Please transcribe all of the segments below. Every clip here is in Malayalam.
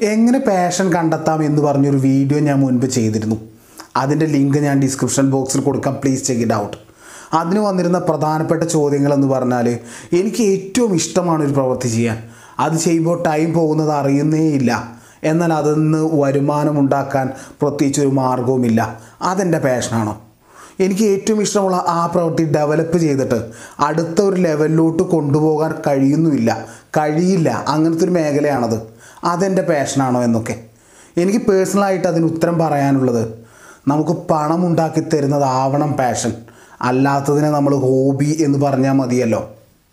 എങ്ങനെ പാഷൻ കണ്ടെത്താം എന്ന് പറഞ്ഞൊരു വീഡിയോ ഞാൻ മുൻപ് ചെയ്തിരുന്നു. അതിന്റെ ലിങ്ക് ഞാൻ ഡിസ്ക്രിപ്ഷൻ ബോക്സിൽ കൊടുക്കാം. പ്ലീസ് ചെക്ക് ഇറ്റ് ഔട്ട് അതിന് വന്നിരുന്ന പ്രധാനപ്പെട്ട ചോദ്യങ്ങൾ എന്ന് പറഞ്ഞാൽ എനിക്ക് ഏറ്റവും ഇഷ്ടമാണ് ഒരു പ്രവൃത്തി ചെയ്യാൻ. അത് ചെയ്യുമ്പോൾ ടൈം പോകുന്നത് അറിയുന്നേ ഇല്ല. എന്നാൽ അതിൽ നിന്ന് വരുമാനം ഉണ്ടാക്കാൻ പ്രത്യേകിച്ച് ഒരു മാർഗവുമില്ല അതെന്റെ പാഷനാണോ എനിക്ക് ഏറ്റവും ഇഷ്ടമുള്ള ആ പ്രവൃത്തി ഡെവലപ്പ് ചെയ്തിട്ട് അടുത്ത ഒരു ലെവലിലോട്ട് കൊണ്ടുപോകാൻ കഴിയുന്നുമില്ല. കഴിയില്ല. അങ്ങനത്തെ ഒരു മേഖലയാണത്. അതെന്റെ പാഷനാണോ എന്നൊക്കെ. എനിക്ക് പേഴ്സണലായിട്ട് അതിന് ഉത്തരം പറയാനുള്ളത് നമുക്ക് പണം ഉണ്ടാക്കി തരുന്നത് ആവണം പാഷൻ അല്ലാത്തതിനെ നമ്മൾ ഹോബി എന്ന് പറഞ്ഞാൽ മതിയല്ലോ.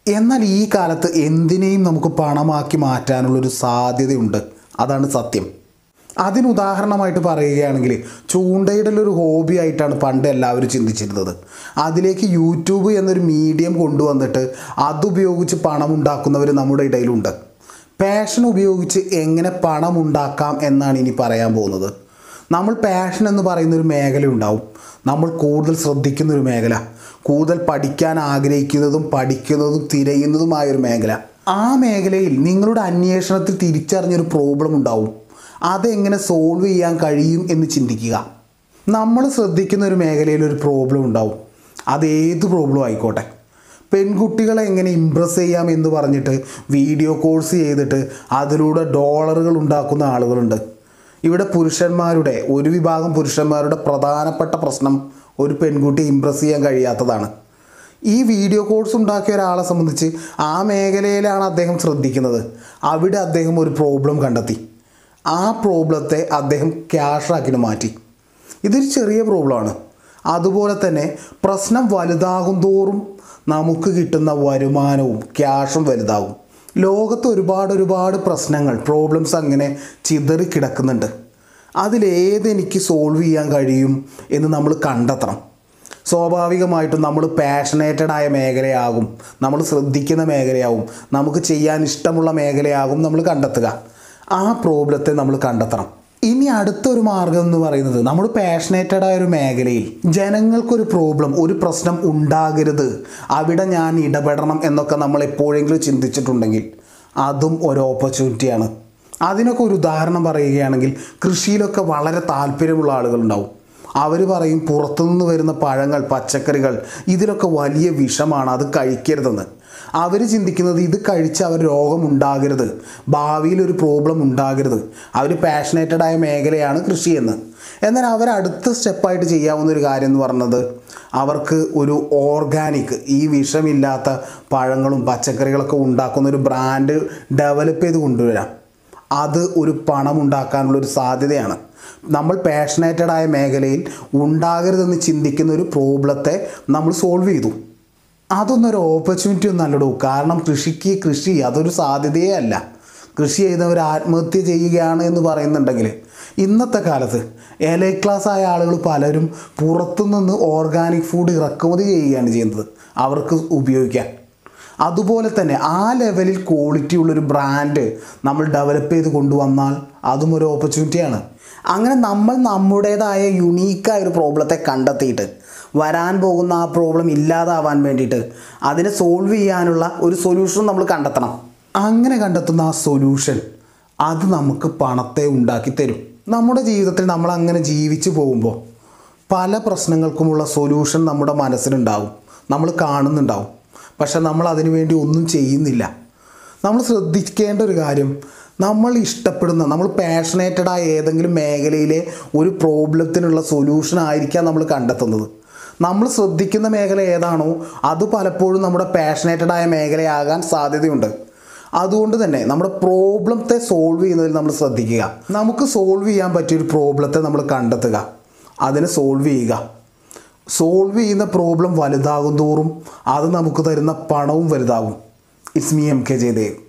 എന്നാൽ ഈ കാലത്ത് എന്തിനേയും നമുക്ക് പണമാക്കി മാറ്റാനുള്ളൊരു സാധ്യതയുണ്ട്. അതാണ് സത്യം. അതിന് ഉദാഹരണമായിട്ട് പറയുകയാണെങ്കിൽ ചൂണ്ടയിടലൊരു ഹോബി ആയിട്ടാണ് പണ്ട് എല്ലാവരും ചിന്തിച്ചിരുന്നത്. അതിലേക്ക് യൂട്യൂബ് എന്നൊരു മീഡിയം കൊണ്ടുവന്നിട്ട് അതുപയോഗിച്ച് പണം ഉണ്ടാക്കുന്നവർ നമ്മുടെ ഇടയിലുണ്ട്. പാഷൻ ഉപയോഗിച്ച് എങ്ങനെ പണം ഉണ്ടാക്കാം എന്നാണ് ഇനി പറയാൻ പോകുന്നത്. നമ്മൾ പാഷൻ എന്ന് പറയുന്നൊരു മേഖല ഉണ്ടാവും. നമ്മൾ കൂടുതൽ ശ്രദ്ധിക്കുന്ന ഒരു മേഖല. കൂടുതൽ പഠിക്കാൻ ആഗ്രഹിക്കുന്നതും പഠിക്കുന്നതും തിരയുന്നതുമായ ഒരു മേഖല. ആ മേഖലയിൽ നിങ്ങളുടെ അന്വേഷണത്തിൽ തിരിച്ചറിഞ്ഞൊരു പ്രോബ്ലം ഉണ്ടാവും. അതെങ്ങനെ സോൾവ് ചെയ്യാൻ കഴിയും എന്ന് ചിന്തിക്കുക. നമ്മൾ ശ്രദ്ധിക്കുന്ന ഒരു മേഖലയിൽ ഒരു പ്രോബ്ലം ഉണ്ടാവും. അത് ഏത് പ്രോബ്ലം ആയിക്കോട്ടെ. പെൺകുട്ടികളെ എങ്ങനെ ഇമ്പ്രസ് ചെയ്യാം എന്ന് പറഞ്ഞിട്ട് വീഡിയോ കോഴ്സ് ചെയ്തിട്ട് അതിലൂടെ ഡോളറുകൾ ഉണ്ടാക്കുന്ന ആളുകളുണ്ട്. ഇവിടെ പുരുഷന്മാരുടെ ഒരു വിഭാഗം പുരുഷന്മാരുടെ പ്രധാനപ്പെട്ട പ്രശ്നം ഒരു പെൺകുട്ടി ഇമ്പ്രസ് ചെയ്യാൻ കഴിയാത്തതാണ്. ഈ വീഡിയോ കോഴ്സ് ഉണ്ടാക്കിയ ഒരാളെ സംബന്ധിച്ച് ആ മേഖലയിലാണ് അദ്ദേഹം ശ്രദ്ധിക്കുന്നത്. അവിടെ അദ്ദേഹം ഒരു പ്രോബ്ലം കണ്ടെത്തി. ആ പ്രോബ്ലത്തെ അദ്ദേഹം ക്യാഷാക്കിന് മാറ്റി. ഇതൊരു ചെറിയ പ്രോബ്ലമാണ് അതുപോലെ തന്നെ പ്രശ്നം വലുതാകും തോറും നമുക്ക് കിട്ടുന്ന വരുമാനവും ക്യാഷും വലുതാകും ലോകത്ത് ഒരുപാട് ഒരുപാട് പ്രശ്നങ്ങൾ പ്രോബ്ലംസ് അങ്ങനെ ചിതറി കിടക്കുന്നുണ്ട്. അതിലേതെനിക്ക് സോൾവ് ചെയ്യാൻ കഴിയും എന്ന് നമ്മൾ കണ്ടെത്തണം. സ്വാഭാവികമായിട്ടും നമ്മൾ പാഷനേറ്റഡ് ആയ മേഖലയാകും. നമ്മൾ ശ്രദ്ധിക്കുന്ന മേഖലയാകും. നമുക്ക് ചെയ്യാൻ ഇഷ്ടമുള്ള മേഖലയാകും നമ്മൾ കണ്ടെത്തുക. ആ പ്രോബ്ലത്തെ നമ്മൾ കണ്ടെത്തണം. ഇനി അടുത്തൊരു മാർഗം എന്ന് പറയുന്നത് നമ്മൾ പാഷനേറ്റഡ് ആയ ഒരു മേഖലയിൽ ജനങ്ങൾക്കൊരു പ്രോബ്ലം ഒരു പ്രശ്നം ഉണ്ടാകരുത്. അവിടെ ഞാൻ ഇടപെടണം എന്നൊക്കെ നമ്മൾ എപ്പോഴെങ്കിലും ചിന്തിച്ചിട്ടുണ്ടെങ്കിൽ അതും ഒരു ഓപ്പർച്യൂണിറ്റിയാണ് അതിനൊക്കെ ഒരു ഉദാഹരണം പറയുകയാണെങ്കിൽ കൃഷിയിലൊക്കെ വളരെ താല്പര്യമുള്ള ആളുകളുണ്ടാവും. അവർ പറയും പുറത്തുനിന്ന് വരുന്ന പഴങ്ങൾ പച്ചക്കറികൾ ഇതിലൊക്കെ വലിയ വിഷമാണ് അത് കഴിക്കരുതെന്ന്. അവർ ചിന്തിക്കുന്നത് ഇത് കഴിച്ച് അവർ രോഗം ഉണ്ടാകരുത് ഭാവിയിൽ ഒരു പ്രോബ്ലം ഉണ്ടാകരുത്. അവർ പാഷനേറ്റഡ് ആയ മേഖലയാണ് കൃഷി എന്ന് എന്നാൽ അവർ അടുത്ത സ്റ്റെപ്പായിട്ട് ചെയ്യാവുന്ന ഒരു കാര്യം എന്ന് പറഞ്ഞത് അവർക്ക് ഒരു ഓർഗാനിക് ഈ വിഷമില്ലാത്ത പഴങ്ങളും പച്ചക്കറികളൊക്കെ ഉണ്ടാക്കുന്ന ഒരു ബ്രാൻഡ് ഡെവലപ്പ് ചെയ്ത് കൊണ്ടുവരാം. അത് ഒരു പണം ഉണ്ടാക്കാനുള്ള ഒരു സാധ്യതയാണ്. നമ്മൾ പാഷനേറ്റഡ് ആയ മേഖലയിൽ ഉണ്ടാകരുതെന്ന് ചിന്തിക്കുന്ന ഒരു പ്രോബ്ലത്തെ നമ്മൾ സോൾവ് ചെയ്തു. അതൊന്നൊരു ഓപ്പർച്യൂണിറ്റി ഒന്നും അല്ലടൂ. കാരണം കൃഷിക്ക് കൃഷി അതൊരു സാധ്യതയേ അല്ല. കൃഷി ചെയ്യുന്നവർ ആത്മഹത്യ ചെയ്യുകയാണ് എന്ന് പറയുന്നുണ്ടെങ്കിൽ ഇന്നത്തെ കാലത്ത് എലൈ ക്ലാസ് ആയ ആളുകൾ പലരും പുറത്തുനിന്ന് ഓർഗാനിക് ഫുഡ് ഇറക്കുമതി ചെയ്യുകയാണ് ചെയ്യുന്നത്. അവർക്ക് ഉപയോഗിക്കാൻ. അതുപോലെ തന്നെ ആ ലെവലിൽ ക്വാളിറ്റി ഉള്ളൊരു ബ്രാൻഡ് നമ്മൾ ഡെവലപ്പ് ചെയ്ത് കൊണ്ടുവന്നാൽ അതും ഒരു ഓപ്പർച്യൂണിറ്റിയാണ് അങ്ങനെ നമ്മൾ നമ്മുടേതായ യുണീക്കായ ഒരു പ്രോബ്ലത്തെ കണ്ടെത്തിയിട്ട് വരാൻ പോകുന്ന ആ പ്രോബ്ലം ഇല്ലാതാവാൻ വേണ്ടിയിട്ട് അതിനെ സോൾവ് ചെയ്യാനുള്ള ഒരു സൊല്യൂഷൻ നമ്മൾ കണ്ടെത്തണം. അങ്ങനെ കണ്ടെത്തുന്ന ആ സൊല്യൂഷൻ അത് നമുക്ക് പണത്തെ ഉണ്ടാക്കി തരും. നമ്മുടെ ജീവിതത്തിൽ നമ്മൾ അങ്ങനെ ജീവിച്ചു പോകുമ്പോൾ പല പ്രശ്നങ്ങൾക്കുമുള്ള സൊല്യൂഷൻ നമ്മുടെ മനസ്സിലുണ്ടാവും. നമ്മൾ കാണുന്നുണ്ടാവും. പക്ഷെ നമ്മൾ അതിനു വേണ്ടി ഒന്നും ചെയ്യുന്നില്ല. നമ്മൾ ശ്രദ്ധിക്കേണ്ട ഒരു കാര്യം നമ്മൾ ഇഷ്ടപ്പെടുന്ന നമ്മൾ പാഷനേറ്റഡ് ആയ ഏതെങ്കിലും മേഖലയിലെ ഒരു പ്രോബ്ലത്തിനുള്ള സൊല്യൂഷൻ ആയിരിക്കാം നമ്മൾ കണ്ടെത്തുന്നത്. നമ്മൾ ശ്രദ്ധിക്കുന്ന മേഖല ഏതാണോ അത് പലപ്പോഴും നമ്മുടെ പാഷനേറ്റഡ് ആയ മേഖലയാകാൻ സാധ്യതയുണ്ട്. അതുകൊണ്ട് തന്നെ നമ്മുടെ പ്രോബ്ലത്തെ സോൾവ് ചെയ്യുന്നതിൽ നമ്മൾ ശ്രദ്ധിക്കുക. നമുക്ക് സോൾവ് ചെയ്യാൻ പറ്റിയൊരു പ്രോബ്ലത്തെ നമ്മൾ കണ്ടെത്തുക. അതിനെ സോൾവ് ചെയ്യുക. സോൾവ് ചെയ്യുന്ന പ്രോബ്ലം വലുതാകും തോറും അത് നമുക്ക് തരുന്ന പണവും വലുതാകും. It's me M K Jayadev